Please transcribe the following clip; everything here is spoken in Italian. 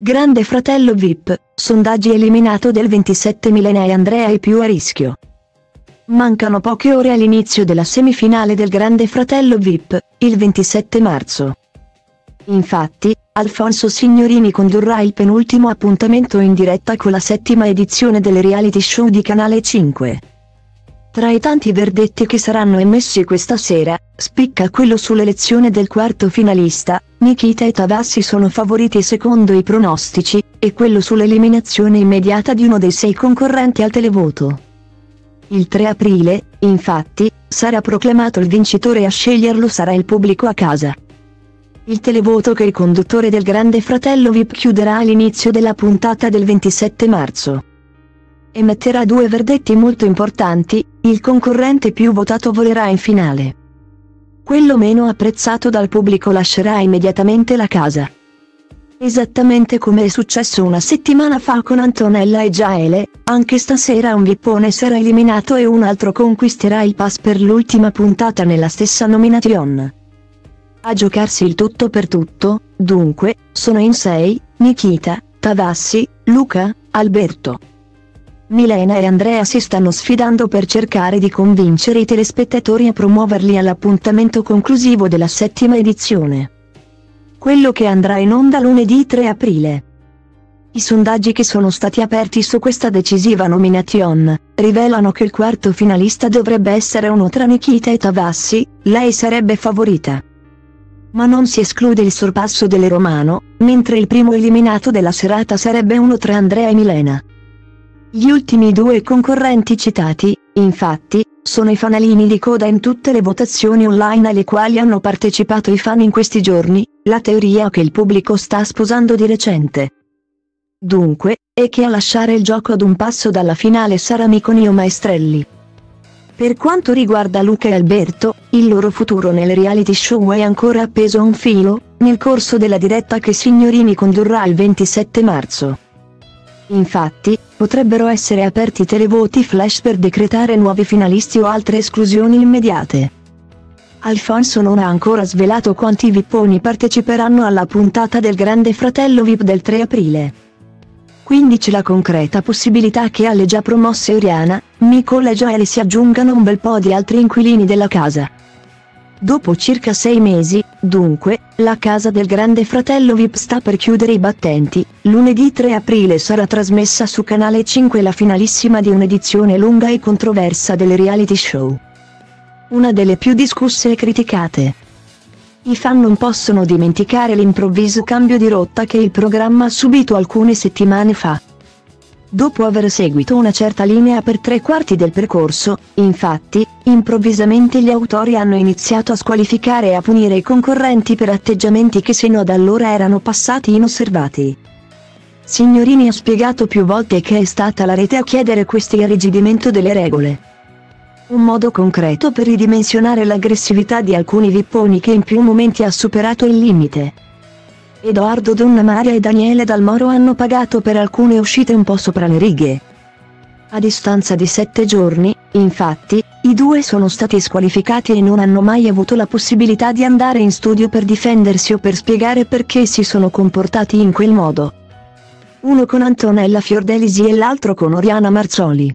Grande fratello VIP, sondaggi eliminato del 27 Milena Andrea è più a rischio. Mancano poche ore all'inizio della semifinale del Grande fratello VIP, il 27 marzo. Infatti, Alfonso Signorini condurrà il penultimo appuntamento in diretta con la settima edizione del reality show di Canale 5. Tra i tanti verdetti che saranno emessi questa sera, spicca quello sull'elezione del quarto finalista, Nikita e Tavassi sono favoriti secondo i pronostici, e quello sull'eliminazione immediata di uno dei sei concorrenti al televoto. Il 3 aprile, infatti, sarà proclamato il vincitore e a sceglierlo sarà il pubblico a casa. Il televoto che il conduttore del Grande Fratello VIP chiuderà all'inizio della puntata del 27 marzo emetterà due verdetti molto importanti, il concorrente più votato volerà in finale. Quello meno apprezzato dal pubblico lascerà immediatamente la casa. Esattamente come è successo una settimana fa con Antonella e Gaele, anche stasera un vippone sarà eliminato e un altro conquisterà il pass per l'ultima puntata nella stessa nomination. A giocarsi il tutto per tutto, dunque, sono in sei, Nikita, Tavassi, Luca, Alberto. Milena e Andrea si stanno sfidando per cercare di convincere i telespettatori a promuoverli all'appuntamento conclusivo della settima edizione. Quello che andrà in onda lunedì 3 aprile. I sondaggi che sono stati aperti su questa decisiva nomination, rivelano che il quarto finalista dovrebbe essere uno tra Nikita e Tavassi, lei sarebbe favorita. Ma non si esclude il sorpasso delle Romano, mentre il primo eliminato della serata sarebbe uno tra Andrea e Milena. Gli ultimi due concorrenti citati, infatti, sono i fanalini di coda in tutte le votazioni online alle quali hanno partecipato i fan in questi giorni, la teoria che il pubblico sta sposando di recente. Dunque, è che a lasciare il gioco ad un passo dalla finale sarà Miconi Maestrelli. Per quanto riguarda Luca e Alberto, il loro futuro nel reality show è ancora appeso a un filo, nel corso della diretta che Signorini condurrà il 27 marzo. Infatti, potrebbero essere aperti televoti flash per decretare nuovi finalisti o altre esclusioni immediate. Alfonso non ha ancora svelato quanti vipponi parteciperanno alla puntata del Grande Fratello VIP del 3 aprile. Quindi c'è la concreta possibilità che alle già promosse Oriana, Nicola e Joel si aggiungano un bel po' di altri inquilini della casa. Dopo circa sei mesi, dunque, la casa del grande fratello VIP sta per chiudere i battenti, lunedì 3 aprile sarà trasmessa su Canale 5 la finalissima di un'edizione lunga e controversa del reality show. Una delle più discusse e criticate. I fan non possono dimenticare l'improvviso cambio di rotta che il programma ha subito alcune settimane fa. Dopo aver seguito una certa linea per tre quarti del percorso, infatti, improvvisamente gli autori hanno iniziato a squalificare e a punire i concorrenti per atteggiamenti che sino ad allora erano passati inosservati. Signorini ha spiegato più volte che è stata la rete a chiedere questo irrigidimento delle regole. Un modo concreto per ridimensionare l'aggressività di alcuni vipponi che in più momenti ha superato il limite. Edoardo Donnamaria e Daniele Dalmoro hanno pagato per alcune uscite un po' sopra le righe. A distanza di sette giorni, infatti, i due sono stati squalificati e non hanno mai avuto la possibilità di andare in studio per difendersi o per spiegare perché si sono comportati in quel modo. Uno con Antonella Fiordelisi e l'altro con Oriana Marzoli.